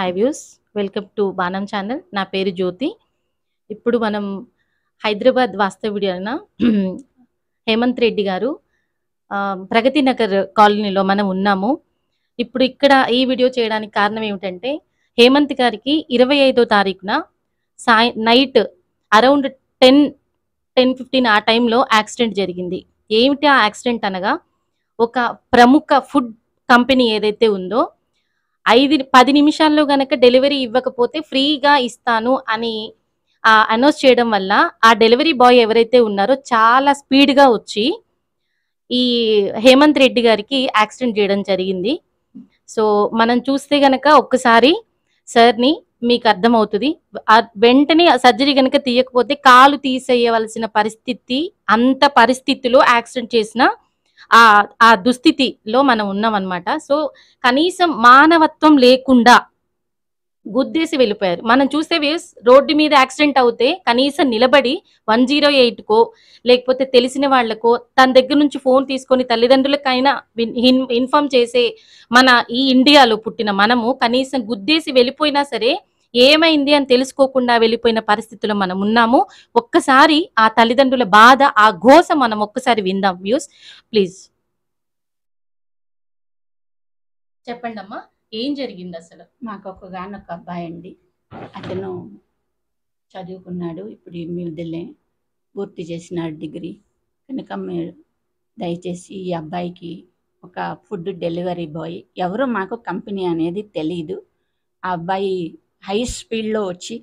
Hi views welcome to Banam channel నా పేరు జ్యోతి. ఇప్పుడు మనం హైదరాబాద్ వాస్తవ్యుడైన హేమంత్ రెడ్డి గారు ప్రగతి నగర్ కాలనీలో మనం ఉన్నాము. ఇప్పుడు ఇక్కడ ఈ వీడియో చేయడానికి కారణం ఏమిటంటే హేమంత్ గారికి ఇరవై ఐదో తారీఖున సాయ night around ten ten fifteen ఆ టైంలో యాక్సిడెంట్ జరిగింది. ఏమిటి ఆ యాక్సిడెంట్ అనగా ఒక ప్రముఖ ఫుడ్ కంపెనీ ఏదైతే ఉందో ఐదు పది నిమిషాల్లో గనక డెలివరీ ఇవ్వకపోతే ఫ్రీగా ఇస్తాను అని అనౌన్స్ చేయడం వల్ల ఆ డెలివరీ బాయ్ ఎవరైతే ఉన్నారో చాలా స్పీడ్గా వచ్చి ఈ హేమంత్ రెడ్డి గారికి యాక్సిడెంట్ చేయడం జరిగింది. సో మనం చూస్తే గనక ఒక్కసారి సార్ని మీకు అర్థమవుతుంది. వెంటనే సర్జరీ కనుక తీయకపోతే కాలు తీసేయవలసిన పరిస్థితి అంత పరిస్థితిలో యాక్సిడెంట్ చేసిన ఆ ఆ దుస్థితిలో మనం ఉన్నాం అనమాట సో కనీసం మానవత్వం లేకుండా గుద్దేసి వెళ్ళిపోయారు. మనం చూస్తే వేస్ రోడ్డు మీద యాక్సిడెంట్ అవుతే కనీసం నిలబడి వన్ జీరో ఎయిట్కో లేకపోతే తెలిసిన వాళ్ళకో తన దగ్గర నుంచి ఫోన్ తీసుకొని తల్లిదండ్రులకైనా ఇన్ఫామ్ ఇన్ఫార్మ్ చేసే మన ఈ ఇండియాలో పుట్టిన మనము కనీసం గుద్దేసి వెళ్ళిపోయినా సరే ఏమైంది అని తెలుసుకోకుండా వెళ్ళిపోయిన పరిస్థితిలో మనం ఉన్నాము. ఒక్కసారి ఆ తల్లిదండ్రుల బాధ ఆ ఘోష మనం ఒక్కసారి విందాం వ్యూస్. ప్లీజ్. చెప్పండి అమ్మా ఏం జరిగింది అసలు? మాకు ఒక అబ్బాయి అండి. అతను చదువుకున్నాడు ఇప్పుడు మీదిలే పూర్తి చేసినాడు డిగ్రీ. కనుక మీరు దయచేసి ఈ అబ్బాయికి ఒక ఫుడ్ డెలివరీ బాయ్ ఎవరు మాకు కంపెనీ అనేది తెలియదు ఆ అబ్బాయి హై స్పీడ్లో వచ్చి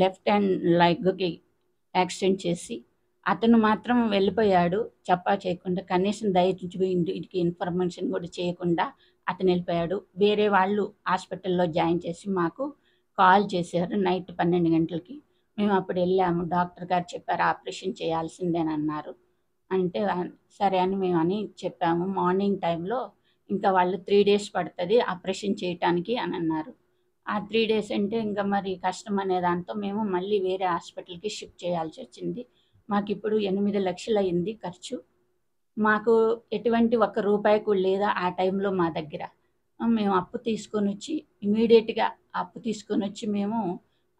లెఫ్ట్ హ్యాండ్ లెగ్కి యాక్సిడెంట్ చేసి అతను మాత్రం వెళ్ళిపోయాడు. చెప్పా చేయకుండా కనీసం దయచేసి ఇంటికి ఇన్ఫర్మేషన్ కూడా చేయకుండా అతను వెళ్ళిపోయాడు. వేరే వాళ్ళు హాస్పిటల్లో జాయిన్ చేసి మాకు కాల్ చేశారు నైట్ పన్నెండు గంటలకి. మేము అప్పుడు వెళ్ళాము. డాక్టర్ గారు చెప్పారు ఆపరేషన్ చేయాల్సిందేనన్నారు అన్నారు. అంటే సరే అని మేము అని చెప్పాము. మార్నింగ్ టైంలో ఇంకా వాళ్ళు త్రీ డేస్ పడుతుంది ఆపరేషన్ చేయటానికి అని అన్నారు. ఆ త్రీ డేస్ అంటే ఇంకా మరి కష్టం అనే దాంతో మేము మళ్ళీ వేరే హాస్పిటల్కి షిఫ్ట్ చేయాల్సి వచ్చింది. మాకు ఇప్పుడు ఎనిమిది లక్షలు అయింది ఖర్చు. మాకు ఎటువంటి ఒక్క రూపాయి కూడా లేదా ఆ టైంలో మా దగ్గర. మేము అప్పు తీసుకొని వచ్చి ఇమీడియట్గా అప్పు తీసుకొని వచ్చి మేము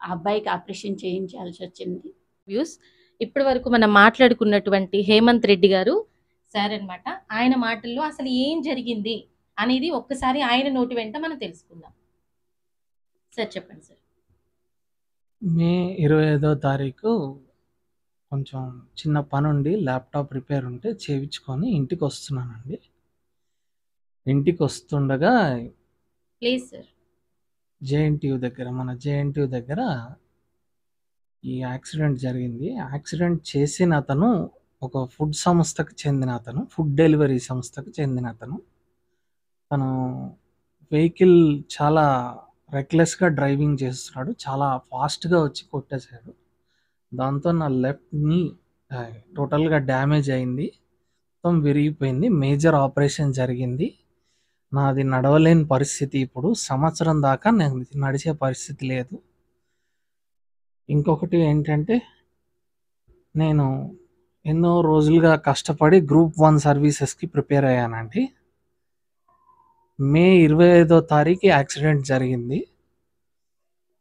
ఆ అబ్బాయికి ఆపరేషన్ చేయించాల్సి వచ్చింది. వ్యూస్ ఇప్పటి వరకు మనం మాట్లాడుకున్నటువంటి హేమంత్ రెడ్డి గారు సార్ అన్నమాట. ఆయన మాటల్లో అసలు ఏం జరిగింది అనేది ఒక్కసారి ఆయన నోటి వెంట మనం తెలుసుకుందాం. సార్ చెప్పండి సార్. మే ఇరవై ఐదో తారీఖు కొంచెం చిన్న పని ఉండి ల్యాప్టాప్ రిపేర్ ఉంటే చేయించుకొని ఇంటికి వస్తున్నానండి. ఇంటికి వస్తుండగా ప్లీజ్ సార్. జేఎన్టీయూ దగ్గర మన జేఎన్టీయూ దగ్గర ఈ యాక్సిడెంట్ జరిగింది. యాక్సిడెంట్ చేసిన అతను ఒక ఫుడ్ సంస్థకు చెందిన అతను ఫుడ్ డెలివరీ సంస్థకు చెందిన అతను. తను వెహికల్ చాలా రెక్లెస్గా డ్రైవింగ్ చేస్తున్నాడు. చాలా ఫాస్ట్గా వచ్చి కొట్టేశాడు. దాంతో నా లెఫ్ట్ నీ టోటల్గా డ్యామేజ్ అయింది. మొత్తం విరిగిపోయింది. మేజర్ ఆపరేషన్ జరిగింది. నాది నడవలేని పరిస్థితి ఇప్పుడు. సంవత్సరం దాకా నేను నడిచే పరిస్థితి లేదు. ఇంకొకటి ఏంటంటే నేను ఎన్నో రోజులుగా కష్టపడి గ్రూప్ వన్ సర్వీసెస్కి ప్రిపేర్ అయ్యానండి. మే ఇరవై ఐదో తారీఖు యాక్సిడెంట్ జరిగింది.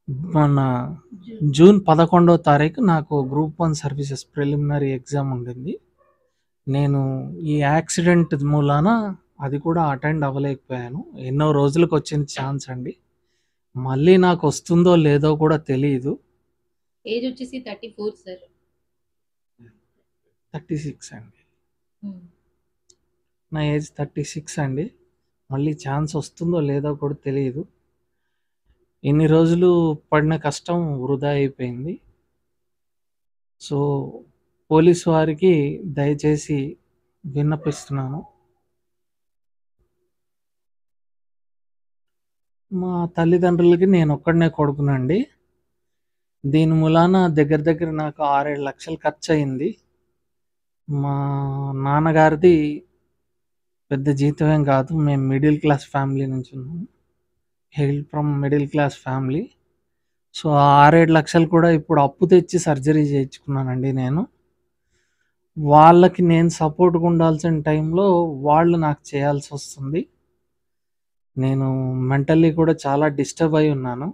మన జూన్ పదకొండో తారీఖు నాకు group one services preliminary exam ఉండింది. నేను ఈ యాక్సిడెంట్ మూలాన అది కూడా అటెండ్ అవ్వలేకపోయాను. ఎన్నో రోజులకు వచ్చిన ఛాన్స్ అండి. మళ్ళీ నాకు వస్తుందో లేదో కూడా తెలియదు ఏజ్ వచ్చేసి thirty four sir. Thirty six అండి. నా ఏజ్ థర్టీ సిక్స్ అండి. మళ్ళీ ఛాన్స్ వస్తుందో లేదో కూడా తెలియదు ఇన్ని రోజులు పడిన కష్టం వృధా అయిపోయింది. సో పోలీస్ వారికి దయచేసి విన్నపిస్తున్నాను. మా తల్లిదండ్రులకి నేను ఒక్కడనే కొడుకునండి. దీని మూలాన దగ్గర దగ్గర నాకు ఆరేడు లక్షలు ఖర్చు అయింది మా నాన్నగారిది పెద్ద జీతమేం కాదు. మేము మిడిల్ క్లాస్ ఫ్యామిలీ నుంచి ఉన్నాం. Hail from middle class family so ఆ ఆరేడు లక్షలు కూడా ఇప్పుడు అప్పు తెచ్చి సర్జరీ చేయించుకున్నానండి నేను. వాళ్ళకి నేను సపోర్ట్గా ఉండాల్సిన టైంలో వాళ్ళు నాకు చేయాల్సి వస్తుంది. నేను మెంటల్లీ కూడా చాలా డిస్టర్బ్ అయి ఉన్నాను.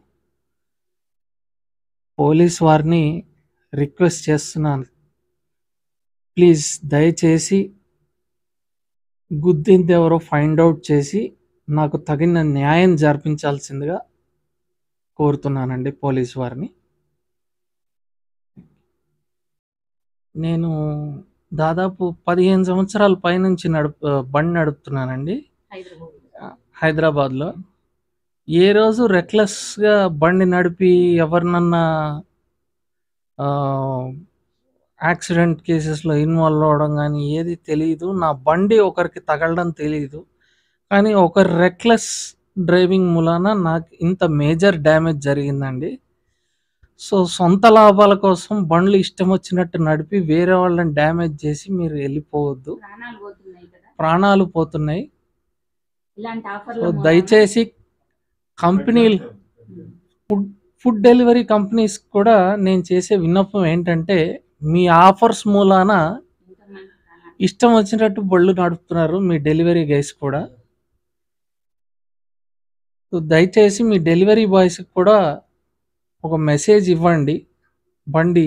పోలీస్ వారిని రిక్వెస్ట్ చేస్తున్నాను. ప్లీజ్ దయచేసి గుద్దింది ఎవరో ఫైండ్ అవుట్ చేసి నాకు తగిన న్యాయం జరిపించాల్సిందిగా కోరుతున్నానండి పోలీస్ వారిని. నేను దాదాపు పదిహేను సంవత్సరాల పైనుంచి నడుపు బండి నడుపుతున్నానండి. హైదరాబాద్ హైదరాబాద్లో. ఏ రోజు రెక్లెస్గా బండి నడిపి ఎవరినన్నా యాక్సిడెంట్ కేసెస్లో ఇన్వాల్వ్ అవ్వడం కానీ ఏది తెలియదు నా బండి ఒకరికి తగలడం తెలియదు కానీ ఒకరి రెక్లెస్ డ్రైవింగ్ మూలాన నాకు ఇంత మేజర్ డ్యామేజ్ జరిగిందండి. సో సొంత లాభాల కోసం బండ్లు ఇష్టం వచ్చినట్టు నడిపి వేరే వాళ్ళని డ్యామేజ్ చేసి మీరు వెళ్ళిపోవద్దు. ప్రాణాలు పోతున్నాయి కదా. ప్రాణాలు పోతున్నాయి. ఇలాంటి సో దయచేసి కంపెనీలు ఫుడ్ ఫుడ్ డెలివరీ కంపెనీస్ కూడా నేను చేసే విన్నపం ఏంటంటే మీ ఆఫర్స్ మూలాన ఇష్టం వచ్చినట్టు బళ్ళు నడుపుతున్నారు మీ డెలివరీ గైస్ కూడా. దయచేసి మీ డెలివరీ బాయ్స్కి కూడా ఒక మెసేజ్ ఇవ్వండి. బండి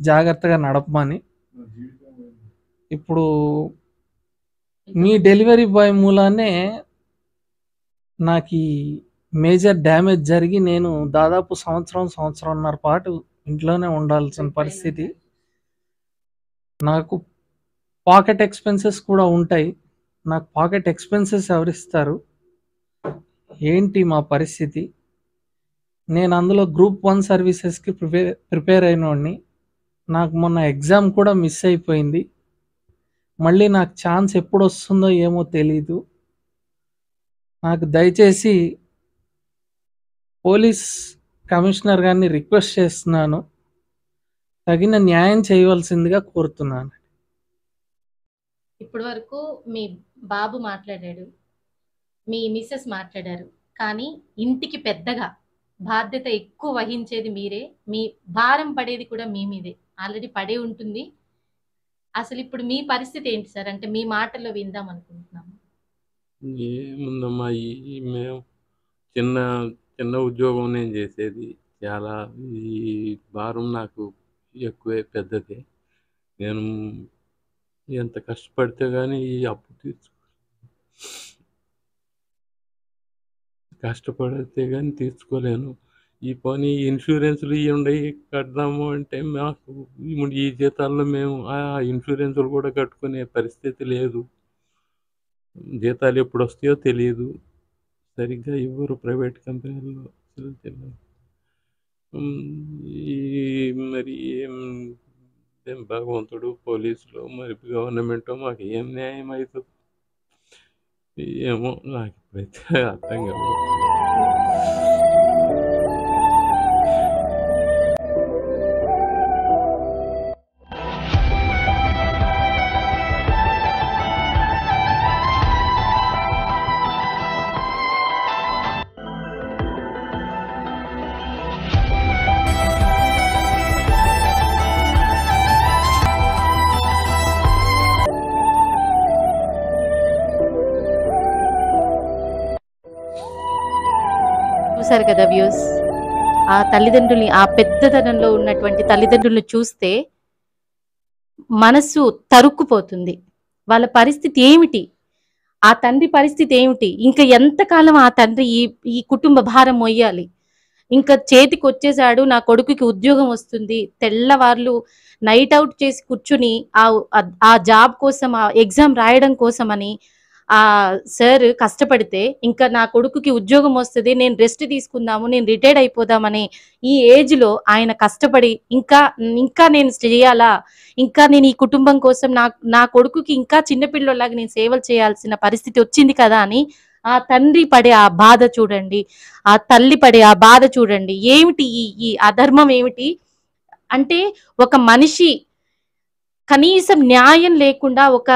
జాగ్రత్తగా నడపమని. ఇప్పుడు మీ డెలివరీ బాయ్ మూలానే నాకు ఈ మేజర్ డ్యామేజ్ జరిగి నేను దాదాపు సంవత్సరం సంవత్సరంన్నర పాటు ఇంట్లోనే ఉండాల్సిన పరిస్థితి. నాకు పాకెట్ ఎక్స్పెన్సెస్ కూడా ఉంటాయి. నాకు పాకెట్ ఎక్స్పెన్సెస్ ఎవరిస్తారు? ఏంటి మా పరిస్థితి? నేను అందులో గ్రూప్ వన్ సర్వీసెస్కి ప్రిపేర్ ప్రిపేర్ అయినోడిని. నాకు మొన్న ఎగ్జామ్ కూడా మిస్ అయిపోయింది. మళ్ళీ నాకు ఛాన్స్ ఎప్పుడు వస్తుందో ఏమో తెలీదు. నాకు దయచేసి పోలీస్ కమిషనర్ గారిని రిక్వెస్ట్ చేస్తున్నాను. తగిన న్యాయం చేయవలసిందిగా కోరుతున్నాను. ఇప్పటి వరకు మీ బాబు మాట్లాడాడు మీ మిస్సెస్ మాట్లాడారు కానీ ఇంటికి పెద్దగా బాధ్యత ఎక్కువ వహించేది మీరే మీ భారం పడేది కూడా మీ మీదే. ఆల్రెడీ పడే ఉంటుంది. అసలు ఇప్పుడు మీ పరిస్థితి ఏంటి సార్? అంటే మీ మాటల్లో విందాం అనుకుంటున్నాము. ఏముందమ్మా ఈ మేము చిన్న చిన్న ఉద్యోగం నేను చేసేది. చాలా ఈ భారం నాకు ఎక్కువే పెద్దది. నేను ఎంత కష్టపడితే కానీ ఈ అప్పు తీర్చు కష్టపడితే కానీ తీర్చుకోలేను. ఈ పని ఇన్సూరెన్స్లు ఇవి ఉండయి కడదాము అంటే మాకు ఇప్పుడు ఈ జీతాల్లో మేము ఆ ఇన్సూరెన్స్లు కూడా కట్టుకునే పరిస్థితి లేదు. జీతాలు ఎప్పుడు వస్తాయో తెలియదు సరిగ్గా ఇవ్వరు ప్రైవేట్ కంపెనీల్లో తెలియదు ఈ మరి ఏం భగవంతుడు పోలీసులు మరి గవర్నమెంట్ మాకు ఏం న్యాయం అవుతుంది ఏమో నాకు ఇప్పుడైతే అర్థం కాదు చూశారు కదా వ్యూస్? ఆ తల్లిదండ్రుల్ని ఆ పెద్దతనంలో ఉన్నటువంటి తల్లిదండ్రులను చూస్తే మనసు తరుక్కుపోతుంది. వాళ్ళ పరిస్థితి ఏమిటి? ఆ తండ్రి పరిస్థితి ఏమిటి? ఇంకా ఎంతకాలం ఆ తండ్రి ఈ ఈ కుటుంబ భారం మొయ్యాలి? ఇంకా చేతికి వచ్చేసాడు నా కొడుకుకి ఉద్యోగం వస్తుంది తెల్లవార్లు నైట్ అవుట్ చేసి కూర్చుని ఆ ఆ జాబ్ కోసం ఆ ఎగ్జామ్ రాయడం కోసమని ఆ సార్ కష్టపడితే ఇంకా నా కొడుకుకి ఉద్యోగం వస్తుంది నేను రెస్ట్ తీసుకుందాము నేను రిటైర్డ్ అయిపోదామని ఈ ఏజ్లో ఆయన కష్టపడి ఇంకా ఇంకా నేను చేయాలా? ఇంకా నేను ఈ కుటుంబం కోసం నా నా కొడుకుకి ఇంకా చిన్నపిల్లలాగా నేను సేవలు చేయాల్సిన పరిస్థితి వచ్చింది కదా అని ఆ తండ్రి పడే ఆ బాధ చూడండి. ఆ తల్లి పడే ఆ బాధ చూడండి. ఏమిటి ఈ ఈ అధర్మం ఏమిటి? అంటే ఒక మనిషి కనీసం న్యాయం లేకుండా ఒక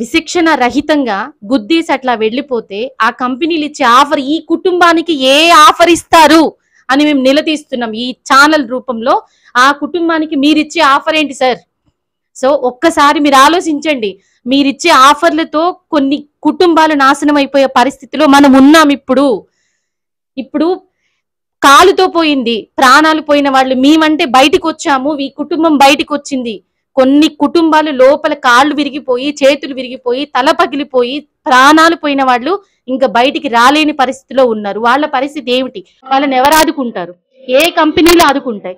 విశిక్షణ రహితంగా గుద్దీసి అట్లా వెళ్ళిపోతే ఆ కంపెనీలు ఇచ్చే ఆఫర్ ఈ కుటుంబానికి ఏ ఆఫర్ ఇస్తారు అని మేము నిలదీస్తున్నాం ఈ ఛానల్ రూపంలో. ఆ కుటుంబానికి మీరిచ్చే ఆఫర్ ఏంటి సార్? సో ఒక్కసారి మీరు ఆలోచించండి. మీరిచ్చే ఆఫర్లతో కొన్ని కుటుంబాలు నాశనం అయిపోయే పరిస్థితిలో మనం ఉన్నాం ఇప్పుడు. ఇప్పుడు కాలుతో పోయింది. ప్రాణాలు పోయిన వాళ్ళు మేమంటే బయటకు వచ్చాము ఈ కుటుంబం బయటికి వచ్చింది కొన్ని కుటుంబాలు లోపల కాళ్ళు విరిగిపోయి చేతులు విరిగిపోయి తల పగిలిపోయి ప్రాణాలు పోయిన వాళ్ళు ఇంకా బయటికి రాలేని పరిస్థితిలో ఉన్నారు. వాళ్ళ పరిస్థితి ఏమిటి? వాళ్ళని ఎవరు ఆదుకుంటారు? ఏ కంపెనీలు ఆదుకుంటాయి?